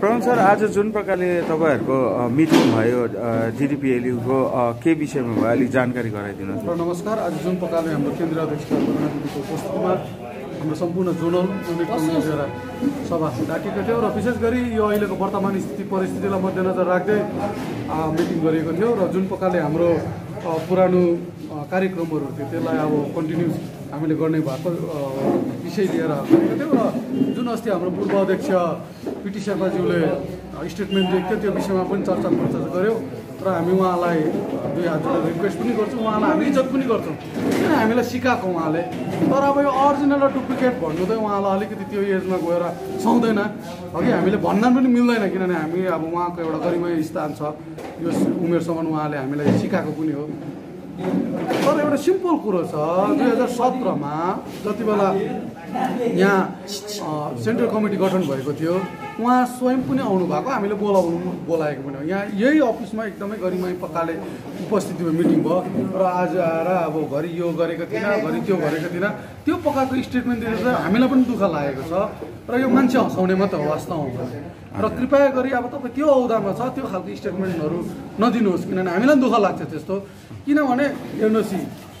Pranab sir आज जुन प्रकारले तपाईँहरूको मिटिङ भयो जिडिपिएलयुको के विषयमा भयो अलिक जानकारी गराइदिनुहोस्। र नमस्कार। आज जुन प्रकारले हाम्रो केन्द्रीय अध्यक्ष करुणादिदीको उपस्थितिमा हाम्रो सम्पूर्ण जोनल युनिट लिएर सभा डाकेको थियो र विशेष गरी यो अहिलेको वर्तमान स्थिति परिस्थितिलाई मध्यनजर राख्दै मिटिङ गरिएको थियो र जुन प्रकारले हाम्रो पुरानो कार्यक्रमहरू थियो त्यसलाई अब कन्टिन्यू हामीले गर्ने भएको विषय लिएर गरेको थियौँ र जुन अस्ति हाम्रो पूर्व अध्यक्ष पिटी शेर्पाज्यूले अ, स्टेटमेन्ट दिएको थियो त्यो विषयमा पनि चर्चा परिचर्चा गऱ्यौँ र हामी उहाँलाई दुई हात रिक्वेस्ट पनि गर्छौँ उहाँलाई हामी इज्जत पनि गर्छौँ। किन हामीलाई सिकाएको उहाँले? तर अब यो अरिजिनल र डुप्लिकेट भन्नु चाहिँ उहाँलाई अलिकति त्यो एजमा गएर सुहाउँदैन अघि हामीले भन्न पनि मिल्दैन किनभने हामी अब उहाँको एउटा गरिमय स्थान छ। यो उमेरसम्म उहाँले हामीलाई सिकाएको पनि हो। तर एउटा सिम्पल कुरो छ दुई हजार सत्रमा जति बेला यहाँ सेन्ट्रल कमिटी गठन भएको थियो। उहाँ स्वयं पनि आउनु भएको हामीले बोलाउनु बोलाएको पनि हो। यहाँ यही अफिसमा एकदमै गरिमाई प्रकारले उपस्थितिमा मिटिङ भयो। र आज आएर अब घरि यो गरेको थिएन घरि त्यो गरेको थिएन। त्यो प्रकारको स्टेटमेन्ट दिएर चाहिँ हामीलाई पनि दुःख लागेको छ। र यो मान्छे हँसाउने मात्रै हो वास्तवमा र कृपया गरी अब तपाईँ त्यो औदामा छ त्यो खालको स्टेटमेन्टहरू नदिनुहोस् किनभने हामीलाई दुःख लाग्छ त्यस्तो। किनभने हेर्नुहोस्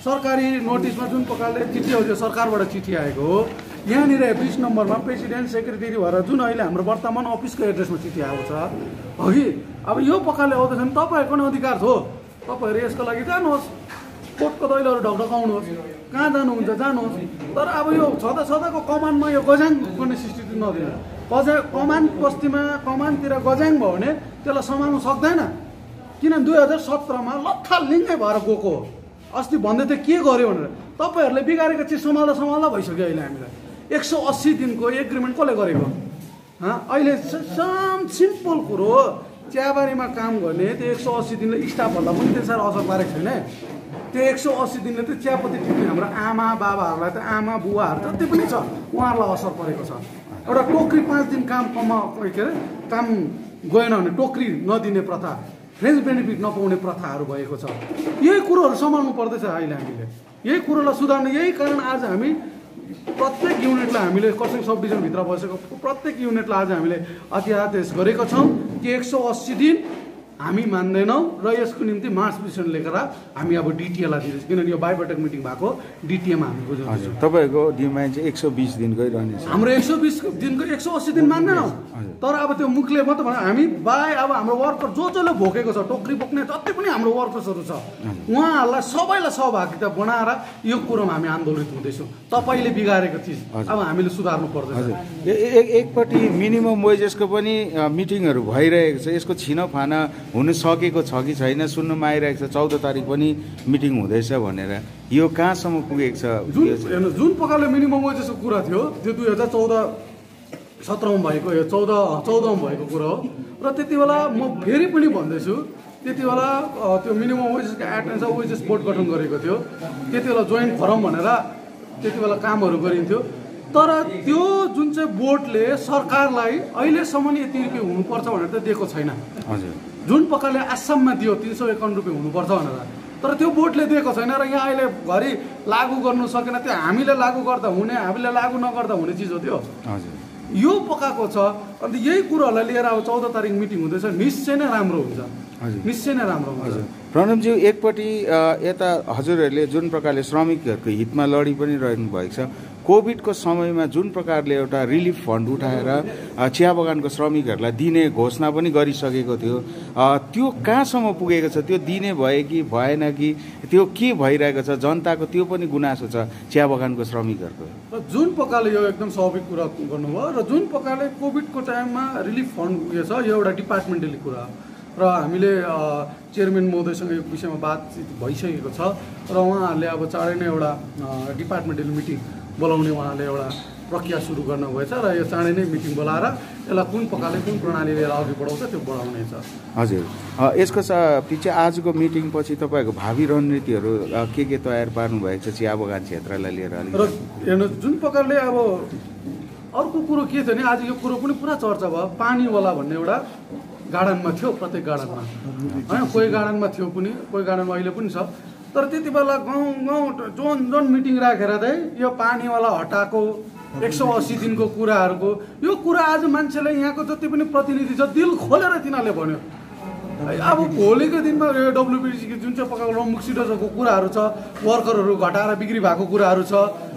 सरकारी नोटिसमा जुन प्रकारले चिठी आउँछ सरकारबाट चिठी आएको हो यहाँनिर बिस नम्बरमा प्रेसिडेन्ट सेक्रेटरी भएर जुन अहिले हाम्रो वर्तमान अफिसको एड्रेसमा चिठी आउँछ हगि अब यो प्रकारले आउँदैछ भने तपाईँहरूको पनि अधिकार हो। तपाईँहरू यसको लागि जानुहोस्। कोर्टको दैलोहरू ढकढकाउनुहोस्। कहाँ जानुहुन्छ जानुहोस्। तर अब यो छँदा छँदाको कमानमा यो गजाङ गर्ने स्थिति नदिनु गजा कमान बस्तीमा कमानतिर गजाङ भयो भने त्यसलाई सम्हाल्नु सक्दैन। किनभने दुई हजार सत्रमा लत्थालिङ्गै भएर गएको हो। अस्ति भन्दै थियो के गर्यो भनेर। तपाईँहरूले बिगारेको चिज सम्हाल्दा सम्हाल्दा भइसक्यो अहिले हामीलाई। एक सौ अस्सी दिनको एग्रिमेन्ट कसले गरेको? अहिले साम सिम्पल कुरो चियाबारीमा काम गर्ने त्यो एक सौ अस्सी दिनले स्टाफहरूलाई पनि त्यति साह्रो असर पारेको छैन त्यो एक सौ अस्सी दिनले त चियापत्ती टिप्ने हाम्रो आमा बाबाहरूलाई त आमा बुवाहरू जति पनि छ उहाँहरूलाई असर परेको छ। एउटा टोकरी पाँच दिन काम कमा के अरे काम गएन भने टोकरी नदिने प्रथा फ्रेन्च बेनिफिट नपाउने प्रथाहरू भएको छ। यही कुरोहरू सम्हाल्नु पर्दैछ अहिले हामीले। यही कुरोलाई सुधार्ने यही कारण आज हामी प्रत्येक युनिटलाई हामीले खरसाङ सब डिभिजनभित्र बसेको प्रत्येक युनिटलाई आज हामीले अध्यादेश गरेको छौँ कि एक सौ अस्सी दिन हामी मान्दैनौँ र यसको निम्ति मार्च पिटिसन लेखेर हामी अब डिटिएलाई दिँदैछौँ। किनभने यो बायोमेट्रिक मिटिङ भएको डिटिएमा हामी बुझाउँछौँ हजुर तपाईँहरूको डिमान्ड चाहिँ एक सौ बिस दिनकै रहनेछ। हाम्रो एक सौ बिस दिनको एक सौ अस्सी दिन मान्दैनौँ। तर अब त्यो मुखले मात्र भने हामी बाई अब हाम्रो वर्कर जो जसले भोकेको छ टोकरी बोक्ने जति पनि हाम्रो वर्कर्सहरू छ उहाँहरूलाई सबैलाई सहभागिता बनाएर यो कुरोमा हामी आन्दोलित हुँदैछौँ। तपाईँले बिगारेको चिज अब हामीले सुधार्नु ए- एकपट्टि मिनिमम वेजेसको पनि मिटिङहरू भइरहेको छ। यसको छिनोफाना हुन सकेको छ कि छैन सुन्नमा आइरहेको छ। चौध तारिक पनि मिटिङ हुँदैछ भनेर। यो कहाँसम्म पुगेको छ? जुन जुन प्रकारले मिनिमम वेजेसको कुरा थियो त्यो दुई हजार चौध सत्रमा भएको यो चौध चौधमा भएको कुरा हो। र त्यति बेला म फेरि पनि भन्दैछु त्यति बेला त्यो मिनिमम वेजेसको एटेन्स वेजेस बोर्ड गठन गरेको थियो। त्यति बेला जोइन्ट फरम भनेर त्यति बेला कामहरू गरिन्थ्यो। तर त्यो जुन चाहिँ बोर्डले सरकारलाई अहिलेसम्म यति रुपियाँ हुनुपर्छ भनेर त दिएको छैन। हजुर। जुन प्रकारले आसाममा दियो तिन सौ एकाउन्न रुपियाँ हुनुपर्छ भनेर। तर त्यो बोर्डले दिएको छैन र यहाँ अहिले घरि लागू गर्नु सकेन। त्यो हामीले लागू गर्दा हुने हामीले लागू नगर्दा हुने चिज हो त्यो। हजुर। यो पकाएको छ अन्त यही कुरोहरूलाई लिएर अब चौध तारिक मिटिङ हुँदैछ। निश्चय नै राम्रो हुन्छ। हजुर। निश्चय नै राम्रो हुन्छ। प्रणवज्यू एकपट्टि यता हजुरहरूले जुन प्रकारले श्रमिकहरूको हितमा लडी पनि रहनु भएको छ। कोभिडको समयमा जुन प्रकारले एउटा रिलिफ फन्ड उठाएर चिया बगानको श्रमिकहरूलाई दिने घोषणा पनि गरिसकेको थियो। त्यो कहाँसम्म पुगेको छ? त्यो दिने भयो कि भएन कि? त्यो के भइरहेको छ? जनताको त्यो पनि गुनासो छ चिया बगानको श्रमिकहरूको। जुन प्रकारले यो एकदम स्वाभाविक कुरा गर्नुभयो र जुन प्रकारले कोभिडको टाइममा रिलिफ फन्ड उयो छ यो एउटा डिपार्टमेन्टली कुरा हो। र हामीले चेयरम्यान महोदयसँग यो विषयमा बातचित भइसकेको छ र उहाँहरूले अब चाँडै नै एउटा डिपार्टमेन्टल मिटिङ बोलाउने उहाँले एउटा प्रक्रिया सुरु गर्नुभएछ र यो चाँडै नै मिटिङ बोलाएर यसलाई कुन प्रकारले कुन प्रणालीले यसलाई अघि बढाउँछ त्यो बढाउनेछ। हजुर। यसको सा- पछि आजको मिटिङ पछि तपाईँहरूको भावी रणनीतिहरू के के तयार पार्नु भएको छ चिया बगान क्षेत्रलाई लिएर र हेर्नु जुन प्रकारले अब अर्को कुरो के थियो भने आज यो कुरो पनि पुरा चर्चा भयो। पानीवाला भन्ने एउटा गार्डनमा थियो प्रत्येक गार्डनमा। होइन कोही गार्डनमा थियो पनि कोही गार्डनमा अहिले पनि छ। तर त्यति बेला गाउँ गाउँ जोन जोन मिटिङ राखेर चाहिँ यो पानीवाला हटाएको एक सौ अस्सी दिनको कुराहरूको यो कुरा आज मान्छेले यहाँको जति पनि प्रतिनिधि छ दिल खोलेर तिनीहरूले भन्यो। अब भोलिको दिनमा यो डब्लुबिसीको जुन चाहिँ पकाएको रमुक सिडोजको कुराहरू छ वर्करहरू घटाएर बिक्री भएको कुराहरू छ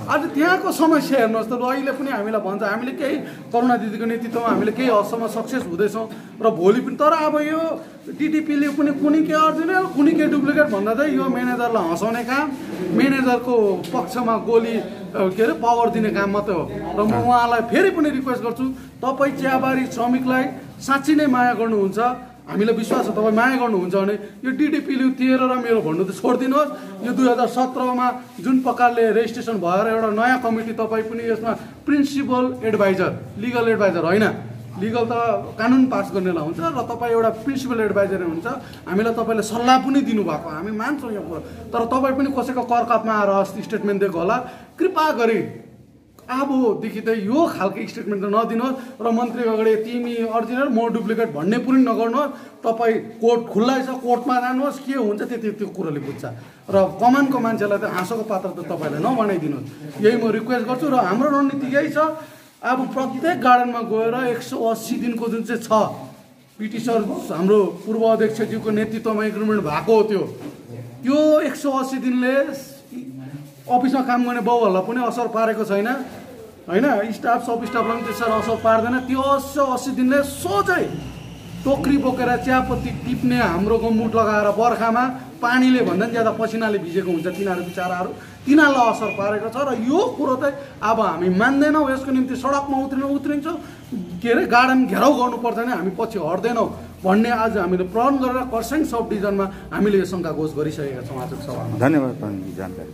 आज त्यहाँको समस्या हेर्नुहोस् त अहिले पनि हामीलाई भन्छ हामीले केही करुणा दिदीको नेतृत्वमा हामीले केही हदसम्म सक्सेस हुँदैछौँ र भोलि पनि तर अब यो टिडिपीले पनि कुनै के अर्जिनल कुनै के डुप्लिकेट भन्दा चाहिँ यो म्यानेजरलाई हँसाउने काम म्यानेजरको पक्षमा गोली के अरे पावर दिने काम मात्रै हो। र म उहाँलाई फेरि पनि रिक्वेस्ट गर्छु तपाईँ चियाबारी श्रमिकलाई साँच्ची नै माया गर्नुहुन्छ हामीलाई विश्वास छ तपाईँ माया गर्नुहुन्छ भने यो डिडिपीले तेह्र र मेरो भन्नु त छोडिदिनुहोस्। यो दुई हजार सत्रमा जुन प्रकारले रेजिस्ट्रेसन भएर एउटा नयाँ कमिटी तपाईँ पनि यसमा प्रिन्सिपल एडभाइजर लिगल एडभाइजर होइन। लिगल त कानुन पास गर्नेलाई हुन्छ र तपाईँ एउटा प्रिन्सिपल एडभाइजर हुन्छ। हामीलाई तपाईँले सल्लाह पनि दिनुभएको हामी मान्छौँ यो कुरो तर तपाईँ पनि कसैको करकपमा आएर अस्ति स्टेटमेन्ट दिएको होला कृपा गरी अबदेखि त यो खालको स्टेटमेन्ट त नदिनुहोस् र मन्त्री अगाडि तिमी अरिजिनल म डुप्लिकेट भन्ने पनि नगर्नुहोस् तपाईँ कोर्ट खुल्लै छ कोर्टमा जानुहोस् के हुन्छ त्यति त्यो कुरोले बुझ्छ। र कमानको मान्छेलाई त हाँसोको पात्र त तपाईँले नबनाइदिनुहोस् यही म रिक्वेस्ट गर्छु र हाम्रो रणनीति यही छ। अब प्रत्येक गार्डनमा गएर एक सौ अस्सी दिनको जुन चाहिँ छ पिटी सर हाम्रो पूर्व अध्यक्षज्यूको नेतृत्वमा एग्रिमेन्ट भएको हो त्यो। त्यो एक सौ अस्सी दिनले अफिसमा काम गर्ने बाउहरूलाई पनि असर पारेको छैन। होइन स्टाफ सब स्टाफलाई पनि त्यसरी असर पार्दैन। त्यो अस्सी अस्सी दिनले सोझै टोक्री बोकेर चियापत्ती टिप्ने हाम्रो गम्मुट लगाएर बर्खामा पानीले भन्दा पनि ज्यादा पसिनाले भिजेको हुन्छ तिनीहरू बिचराहरू। तिनीहरूलाई असर पारेको छ र यो कुरो चाहिँ अब हामी मान्दैनौँ यसको निम्ति सडकमा उत्रिन उत्रिन्छौँ। के अरे गार्डन घेराउ गर्नु पर्दैन हामी पछि हट्दैनौँ भन्ने आज हामीले प्रण गरेर कर्सियङ सब डिभिजनमा हामीले यो शङ्का घोष गरिसकेका छौँ आजको सभामा। धन्यवाद जानकारी